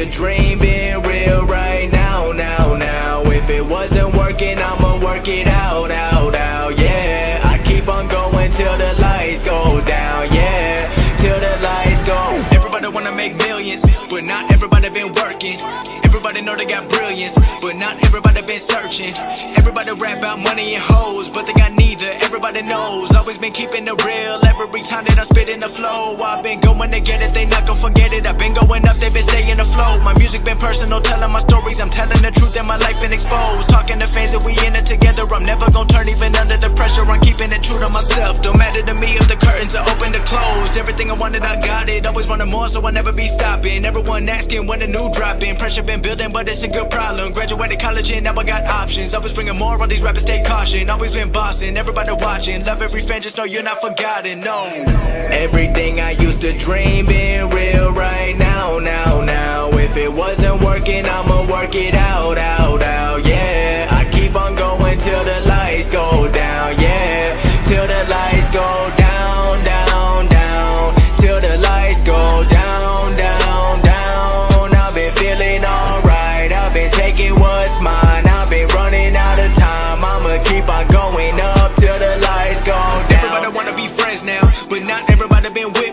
the dream being real right now, now, now. If it wasn't working, I'ma work it out, out, out, yeah I keep on going till the lights go down, yeah Till the lights go. Everybody wanna make millions But not everybody been working. Everybody know they got brilliance, but not everybody been searching. Everybody rap about money and hoes, but they got neither. Everybody knows, always been keeping it real. Every time that I spit in the flow, I've been going to get it, they not gonna forget it. I've been going up, they been staying afloat. My music been personal, telling my stories. I'm telling the truth, and my life been exposed. Talking to fans that we in it together. I'm never gonna turn even under the pressure. I'm keeping it true to myself. Don't matter to me if the curtains are open or closed. Everything I wanted, I got it. Always wanted more, so I never be stopping. Everyone asking when the new dropping. Pressure been building, but it's a good problem. Graduated college and now I got options. Always bringing more, all these rappers take caution. Always been bossing, everybody watching. Love every fan, just know you're not forgotten. No. Everything I used to dream been real right now, now, now. If it wasn't working, I'ma work it out, out, out.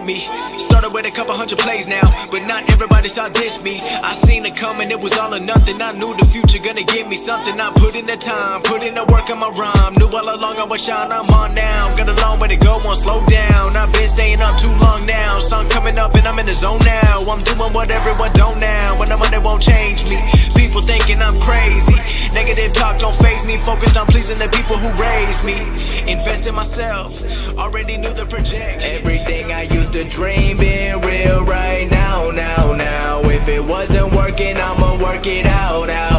Me. Started with a couple hundred plays now, but not everybody saw this me. I seen it coming, it was all or nothing. I knew the future gonna give me something. I put in the time, put in the work on my rhyme. Knew all along I was shine, I'm on now. Got a long way to go, won't slow down. I've been staying up too long now. Sun coming up and I'm in the zone now. I'm doing what everyone don't now. When the money won't change me. People thinking I'm crazy. Negative talk don't phase me. Focused on pleasing the people who raised me. Invest in myself. Already knew the projection. Everything I used to dream been real right now, now, now. If it wasn't working, I'ma work it out, out.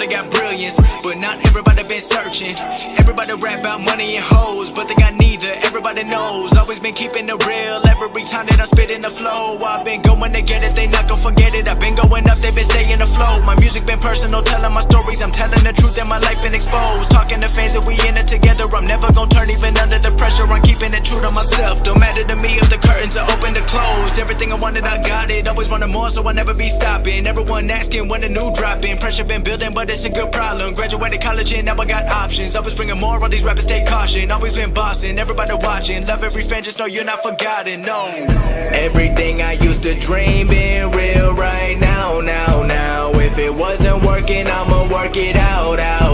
They got brilliance, but not everybody been searching. Everybody rap about money and hoes, but they got neither. Everybody knows, always been keeping it real. Every time that I spit in the flow, I've been going to get it, they not gonna forget it. I've been going up, they been staying afloat. My music been personal, telling my stories. I'm telling the truth, and my life been exposed. Talking the fans that we in it together. I'm never gonna turn even under the pressure. I'm keeping it true to myself. Don't matter to me if the curtains are open or closed. Everything I wanted, I got it. Always wanted more, so I'll never be stopping. Everyone asking when a new dropping. Pressure been building, but it's a good problem. Graduated college and now I got options. Always bringing more, all these rappers take caution. Always been bossing, everybody watching. Love every fan, just know you're not forgotten. No. Everything I used to dream been real right now, now, now. If it wasn't working, I'ma work it out, out.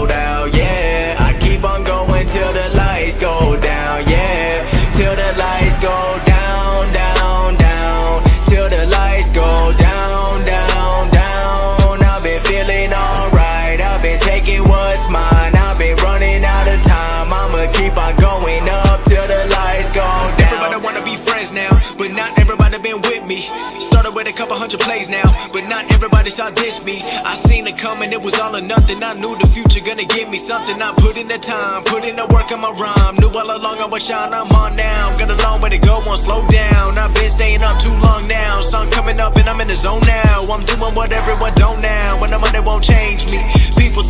Couple hundred plays now, but not everybody saw this me. I seen it coming, it was all or nothing. I knew the future gonna give me something. I put in the time, put in the work on my rhyme. Knew all along I was shine, I'm on now. Got a long way to go, won't slow down. I've been staying up too long now. Sun coming up and I'm in the zone now. I'm doing what everyone don't now. When the money won't change me. People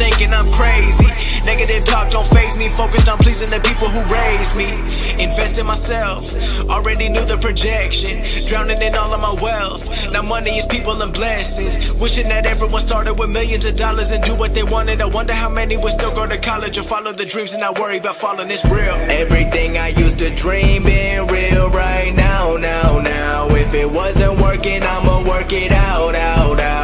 Focused on pleasing the people who raised me. Invest in myself. Already knew the projection. Drowning in all of my wealth. Now money is people and blessings. Wishing that everyone started with millions of dollars and do what they wanted. I wonder how many would still go to college or follow the dreams and not worry about falling. It's real. Everything I used to dream been real right now, now, now. If it wasn't working, I'ma work it out, out, out.